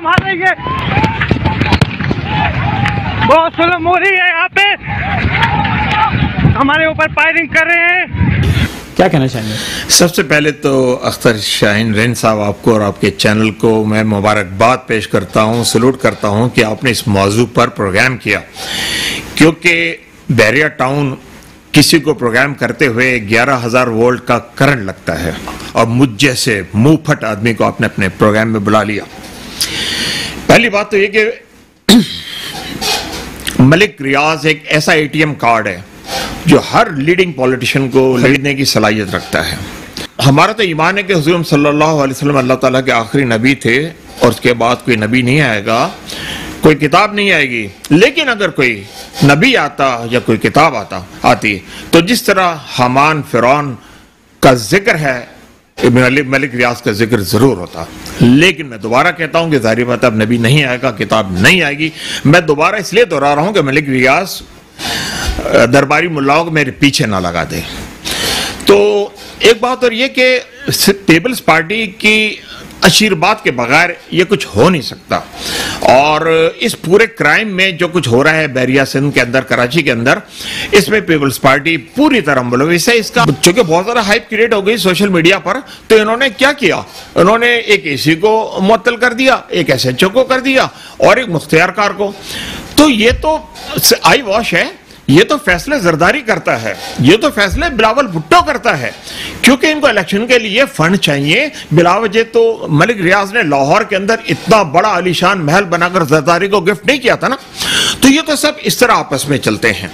मारेंगे बहुत जुल्म हो रही है यहाँ पे। हमारे ऊपर फायरिंग कर रहे हैं। क्या कहना चाहेंगे? सबसे पहले तो अख्तर शाहीन रेन साहब आपको और आपके चैनल को मैं मुबारकबाद पेश करता हूँ सलूट करता हूँ कि आपने इस मौजू पर प्रोग्राम किया। क्योंकि बैरिया टाउन किसी को प्रोग्राम करते हुए ग्यारह हज़ार वोल्ट का करंट लगता है। और मुझ जैसे मुँह फट आदमी को आपने अपने प्रोग्राम में बुला लिया। पहली बात तो ये कि मलिक रियाज एक ऐसा एटीएम कार्ड है, जो हर लीडिंग पॉलिटिशियन को खरीदने की सलाहियत रखता है। हमारा तो ईमान है कि हजूर सल्लल्लाहु अलैहि वसल्लम अल्लाह ताला के आखिरी नबी थे, और उसके बाद कोई नबी नहीं आएगा, कोई किताब नहीं आएगी। लेकिन अगर कोई नबी आता या कोई किताब आता, आती तो जिस तरह हमान फिरौन का ज़िक्र है मलिक रियाज का ज़िक्र ज़रूर होता। लेकिन मैं दोबारा कहता हूँ कि ज़ाहिर बात अब नबी नहीं आएगा, किताब नहीं आएगी। मैं दोबारा इसलिए दोहरा रहा हूँ कि मलिक रियाज दरबारी मुलाओं को मेरे पीछे ना लगा दे। तो एक बात और ये कि पीपल्स पार्टी की आशीर्वाद के बगैर ये कुछ हो नहीं सकता। और इस पूरे क्राइम में जो कुछ हो रहा है बैरिया सिंध के अंदर, कराची के अंदर, इसमें पीपल्स पार्टी पूरी तरह मुलविस है। इसका चूँकि बहुत ज़्यादा हाइप क्रिएट हो गई सोशल मीडिया पर तो इन्होंने क्या किया? उन्होंने एक एसी को मुअत्तल कर दिया, एक एस को कर दिया, और एक मुख्तियार कार को। तो ये तो आई वॉश है ये तो फैसले जरदारी करता है, ये तो फैसले बिलावल भुट्टो करता है। क्योंकि इनको इलेक्शन के लिए फंड चाहिए। बिलावजे तो मलिक रियाज ने लाहौर के अंदर इतना बड़ा आलीशान महल बनाकर जरदारी को गिफ्ट नहीं किया था ना? तो ये तो सब इस तरह आपस में चलते हैं।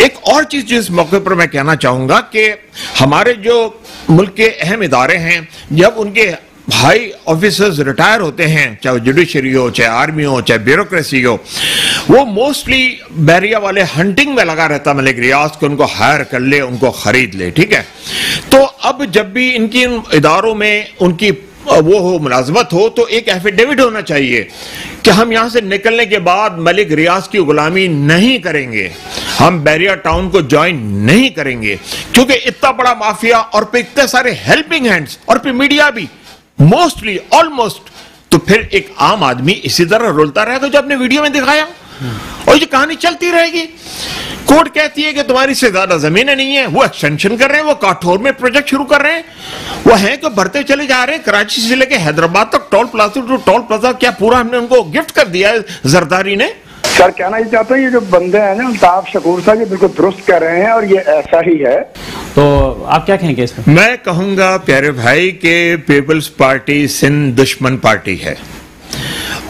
एक और चीज़ जो इस मौके पर मैं कहना चाहूँगा कि हमारे जो मुल्क के अहम इदारे हैं, जब उनके भाई ऑफिसर्स रिटायर होते हैं, चाहे जुडिशरी हो, चाहे आर्मी हो, चाहे ब्यूरोक्रेसी हो, वो मोस्टली बैरिया वाले हंटिंग में लगा रहता मलिक रियाज को उनको हायर कर ले, उनको खरीद ले, ठीक है? तो अब जब भी इनकी इन इदारों में उनकी वो हो, मुलाजमत हो तो एक एफिडेविट होना चाहिए कि हम यहाँ से निकलने के बाद मलिक रियाज की गुलामी नहीं करेंगे। हम बैरिया टाउन को ज्वाइन नहीं करेंगे। क्योंकि इतना बड़ा माफिया और फिर इतने सारे हेल्पिंग हैंड्स और फिर मीडिया भी मोस्टली ऑलमोस्ट तो फिर एक आम आदमी इसी तरह रोलता रहेगा जो आपने वीडियो में दिखाया। और ये कहानी चलती रहेगी। कोर्ट कहती है कि तुम्हारी से ज़्यादा जमीनें नहीं है, वो एक्सटेंशन कर रहे हैं, वो काठौर में प्रोजेक्ट शुरू कर रहे हैं। वो हैं कि भरते चले जा रहे हैं, कराची से लेके हैदराबाद तक, toll plaza to toll plaza, क्या पूरा हमने उनको गिफ्ट कर दिया है जरदारी ने? सर, कहना ही चाहता हूँ, ये जो बंदे हैं ना, अल्ताफ शकूर साहब, ये बिल्कुल दुरुस्त कर रहे हैं और ये ऐसा ही है। तो आप क्या कहेंगे इसमें? मैं कहूँगा, प्यारे भाई, के पीपल्स पार्टी सिंध दुश्मन पार्टी है।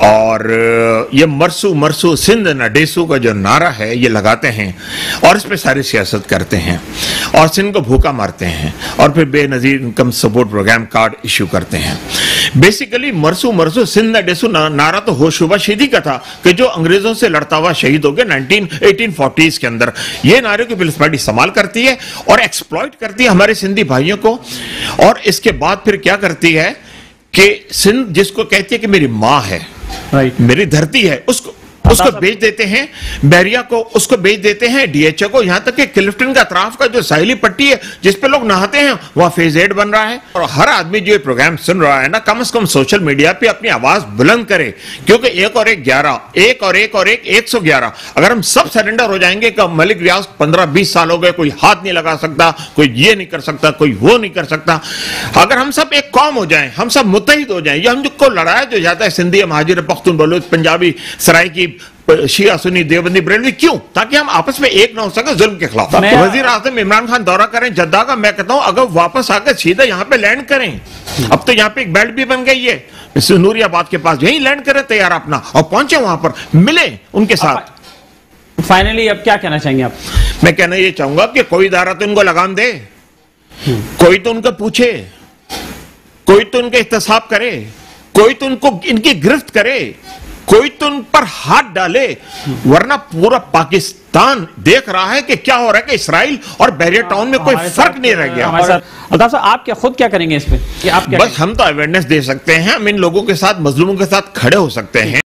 और ये मरसू मरसू सिंध नडेसू का जो नारा है, ये लगाते हैं और इस पर सारी सियासत करते हैं और सिंध को भूखा मारते हैं और फिर Benazir income support programme card issue करते हैं। बेसिकली मरसू मरसू सिंध डेसू ना, नारा तो होशुबा शहीदी का था कि जो अंग्रेज़ों से लड़ता हुआ शहीद हो गया नाइनटीन एटीन फोर्टीज के अंदर। ये नारे को पार्टी इस्तेमाल करती है और एक्सप्लॉयट करती है हमारे सिंधी भाइयों को। और इसके बाद फिर क्या करती है कि सिंध जिसको कहती है कि मेरी माँ है राइट मेरी धरती है उसको उसको बेच देते हैं, बैरिया को उसको बेच देते हैं डीएचओ को। यहाँ तक कि क्लिफ्टन का अतराफ का जो साहिली पट्टी है, जिस पे लोग नहाते हैं, वहाँ फ़ेज़ एड बन रहा है। और हर आदमी जो ये प्रोग्राम सुन रहा है ना, कम से कम सोशल मीडिया पे अपनी आवाज़ बुलंद करे, क्योंकि एक और एक ग्यारह, एक और एक और एक एक सौ ग्यारह। अगर हम सब सरेंडर हो जाएँगे कि मलिक रियाज पंद्रह, बीस साल हो गए, कोई हाथ नहीं लगा सकता, कोई ये नहीं कर सकता, कोई वो नहीं कर सकता। अगर हम सब एक कौम हो जाए, हम सब मुतहिद हो जाए, ये को लड़ाया जो जाता है, सिंधी महाजिर पख्तून बलूच पंजाबी सराय की शिया सुन्नी देवबंदी बरेलवी क्यों? ताकि हम आपस में एक ना हो सके जुल्म के खिलाफ। वज़ीर आज़म इमरान खान दौरा करें जद्दा का मैं कहता हूँ अगर वापस आकर सीधा यहाँ पे लैंड करें। अब तो यहाँ पे एक बेल्ट भी बन गई है। नूरियाबाद के पास यही लैंड करें तैयार अपना और पहुँचे वहाँ पर मिले उनके साथ। फाइनली अब क्या कहना चाहेंगे आप? मैं कहना ये चाहूँगा कि कोई इदारा तो इनको लगाम दे। कोई तो उनको पूछे। कोई तो उनका एहतसाब करे। कोई तो उनको इनकी गिरफ्त करे। कोई तो उन पर हाथ डाले वरना पूरा पाकिस्तान देख रहा है कि क्या हो रहा है कि इसराइल और बैरियर टाउन में कोई फ़र्क नहीं रह गया। अल्ताफ साहब आप क्या खुद क्या करेंगे इस पे? कि आप क्या बस हम तो अवेयरनेस दे सकते हैं हम इन लोगों के साथ मजलूमों के साथ खड़े हो सकते हैं।